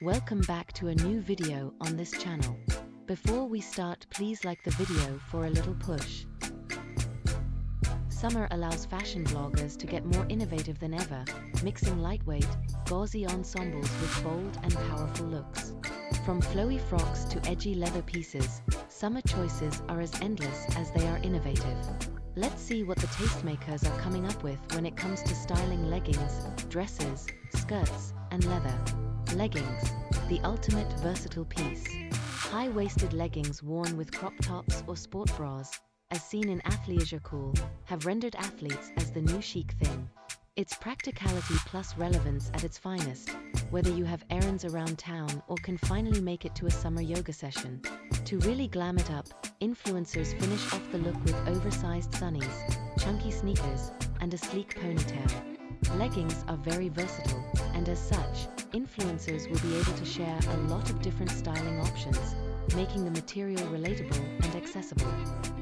Welcome back to a new video on this channel. Before we start please like the video for a little push. Summer allows fashion bloggers to get more innovative than ever, mixing lightweight, gauzy ensembles with bold and powerful looks. From flowy frocks to edgy leather pieces, summer choices are as endless as they are innovative. Let's see what the tastemakers are coming up with when it comes to styling leggings, dresses, skirts, and leather. Leggings, the ultimate versatile piece. High-waisted leggings worn with crop tops or sport bras, as seen in athleisure cool, have rendered athletes as the new chic thing. It's practicality plus relevance at its finest, whether you have errands around town or can finally make it to a summer yoga session. To really glam it up, influencers finish off the look with oversized sunnies, chunky sneakers, and a sleek ponytail. Leggings are very versatile, and as such, influencers will be able to share a lot of different styling options, making the material relatable and accessible.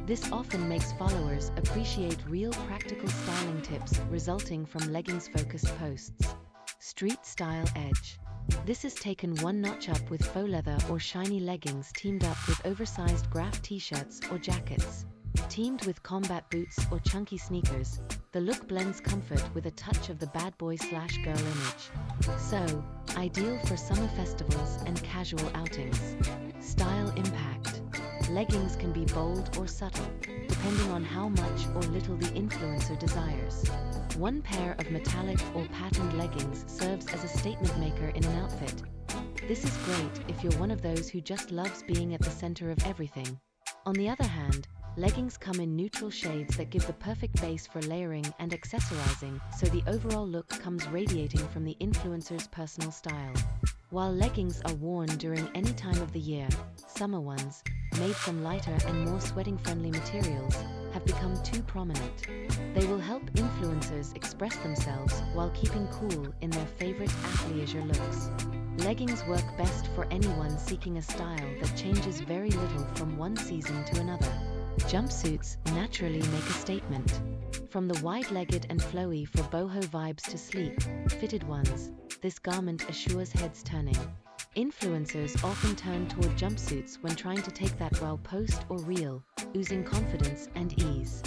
This often makes followers appreciate real practical styling tips resulting from leggings-focused posts. Street Style Edge This is taken one notch up with faux leather or shiny leggings teamed up with oversized graph t-shirts or jackets. Teamed with combat boots or chunky sneakers, the look blends comfort with a touch of the bad boy slash girl image. So, ideal for summer festivals and casual outings. Style Impact Leggings can be bold or subtle, depending on how much or little the influencer desires. One pair of metallic or patterned leggings serves as a statement maker in an outfit. This is great if you're one of those who just loves being at the center of everything. On the other hand, leggings come in neutral shades that give the perfect base for layering and accessorizing, so the overall look comes radiating from the influencer's personal style. While leggings are worn during any time of the year, summer ones, made from lighter and more sweating-friendly materials, have become too prominent. They will help influencers express themselves while keeping cool in their favorite athleisure looks. Leggings work best for anyone seeking a style that changes very little from one season to another. Jumpsuits naturally make a statement. From the wide-legged and flowy for boho vibes to sleek, fitted ones, this garment assures heads turning. Influencers often turn toward jumpsuits when trying to take that well post or reel, oozing confidence and ease.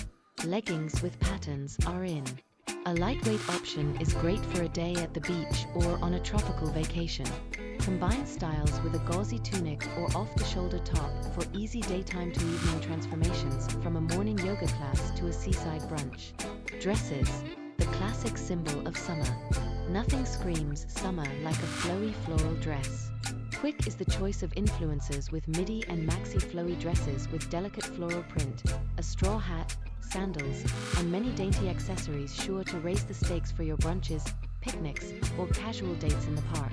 Leggings with patterns are in. A lightweight option is great for a day at the beach or on a tropical vacation. Combine styles with a gauzy tunic or off-the-shoulder top for easy daytime to evening transformations from a morning yoga class to a seaside brunch. Dresses, the classic symbol of summer. Nothing screams summer like a flowy floral dress. Quick is the choice of influencers with midi and maxi flowy dresses with delicate floral print, a straw hat, sandals, and many dainty accessories sure to raise the stakes for your brunches, picnics, or casual dates in the park.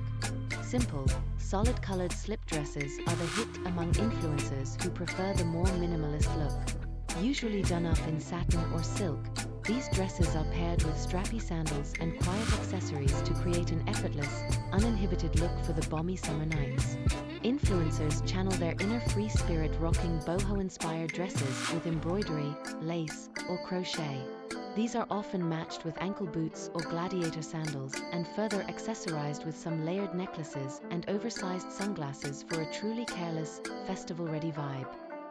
Simple, solid colored slip dresses are the hit among influencers who prefer the more minimalist look. Usually done up in satin or silk, these dresses are paired with strappy sandals and quiet accessories to create an effortless, uninhibited look for the balmy summer nights. Influencers channel their inner free spirit rocking boho-inspired dresses with embroidery, lace, or crochet. These are often matched with ankle boots or gladiator sandals and further accessorized with some layered necklaces and oversized sunglasses for a truly careless, festival-ready vibe.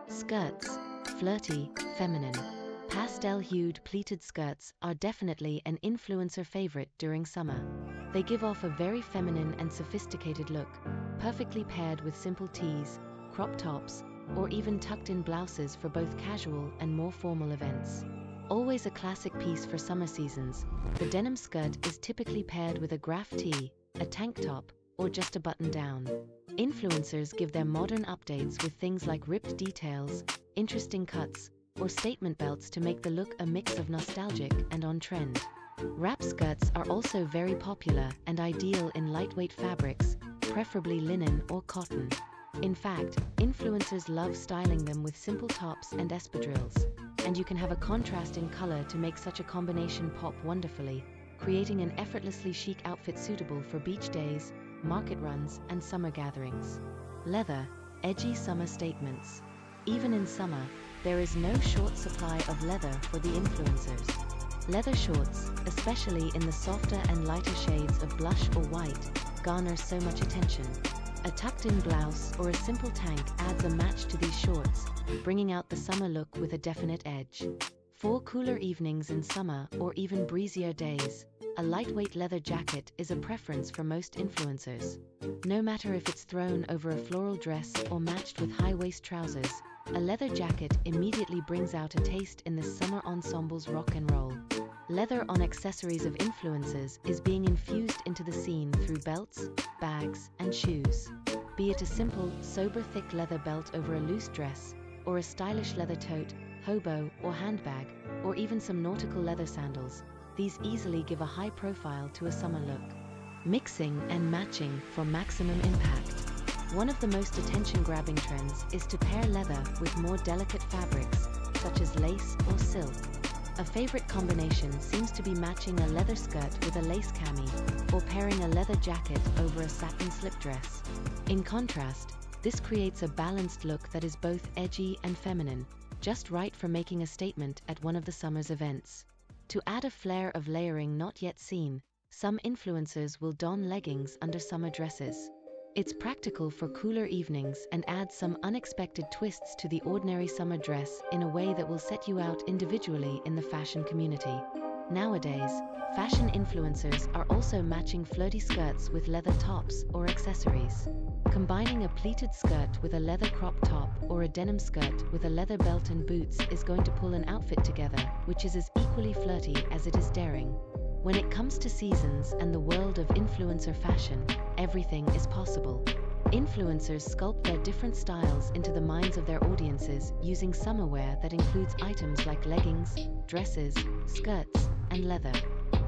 Skirts, flirty, feminine. Pastel-hued pleated skirts are definitely an influencer favorite during summer. They give off a very feminine and sophisticated look, perfectly paired with simple tees, crop tops, or even tucked-in blouses for both casual and more formal events. Always a classic piece for summer seasons, the denim skirt is typically paired with a graph tee, a tank top, or just a button down. Influencers give their modern updates with things like ripped details, interesting cuts, or statement belts to make the look a mix of nostalgic and on-trend. Wrap skirts are also very popular and ideal in lightweight fabrics, preferably linen or cotton. In fact, influencers love styling them with simple tops and espadrilles. And you can have a contrasting color to make such a combination pop wonderfully, creating an effortlessly chic outfit suitable for beach days, market runs, and summer gatherings. Leather, edgy summer statements. Even in summer, there is no short supply of leather for the influencers. Leather shorts, especially in the softer and lighter shades of blush or white, garner so much attention. A tucked-in blouse or a simple tank adds a match to these shorts, bringing out the summer look with a definite edge. For cooler evenings in summer or even breezier days, a lightweight leather jacket is a preference for most influencers. No matter if it's thrown over a floral dress or matched with high-waist trousers, a leather jacket immediately brings out a taste in this summer ensemble's rock and roll. Leather on accessories of influences is being infused into the scene through belts, bags, and shoes. Be it a simple, sober thick leather belt over a loose dress, or a stylish leather tote, hobo, or handbag, or even some nautical leather sandals, these easily give a high profile to a summer look. Mixing and matching for maximum impact. One of the most attention-grabbing trends is to pair leather with more delicate fabrics, such as lace or silk. A favorite combination seems to be matching a leather skirt with a lace cami, or pairing a leather jacket over a satin slip dress. In contrast, this creates a balanced look that is both edgy and feminine, just right for making a statement at one of the summer's events. To add a flair of layering not yet seen, some influencers will don leggings under summer dresses. It's practical for cooler evenings and adds some unexpected twists to the ordinary summer dress in a way that will set you out individually in the fashion community. Nowadays, fashion influencers are also matching flirty skirts with leather tops or accessories. Combining a pleated skirt with a leather crop top or a denim skirt with a leather belt and boots is going to pull an outfit together, which is as equally flirty as it is daring. When it comes to seasons and the world of influencer fashion, everything is possible. Influencers sculpt their different styles into the minds of their audiences using summer wear that includes items like leggings, dresses, skirts, and leather.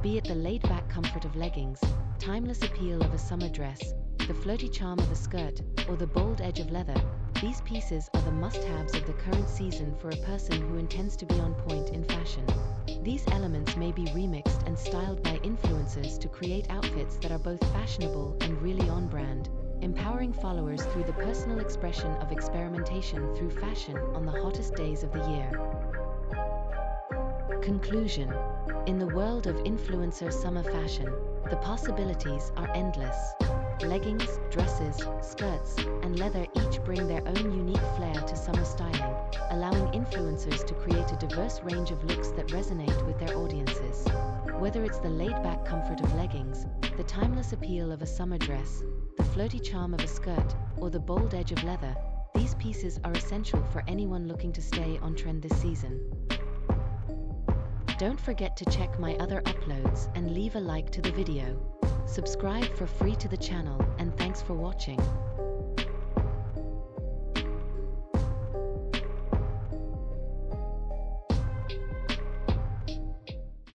Be it the laid-back comfort of leggings, timeless appeal of a summer dress, the flirty charm of a skirt, or the bold edge of leather, these pieces are the must-haves of the current season for a person who intends to be on point in fashion. These elements may be remixed and styled by influencers to create outfits that are both fashionable and really on brand, empowering followers through the personal expression of experimentation through fashion on the hottest days of the year. Conclusion In the world of influencer summer fashion, the possibilities are endless. Leggings, dresses, skirts, and leather each bring their own unique flair to summer styling, allowing influencers to create a diverse range of looks that resonate with their audiences. Whether it's the laid-back comfort of leggings, the timeless appeal of a summer dress, the flirty charm of a skirt, or the bold edge of leather, these pieces are essential for anyone looking to stay on trend this season. Don't forget to check my other uploads and leave a like to the video. Subscribe for free to the channel and thanks for watching.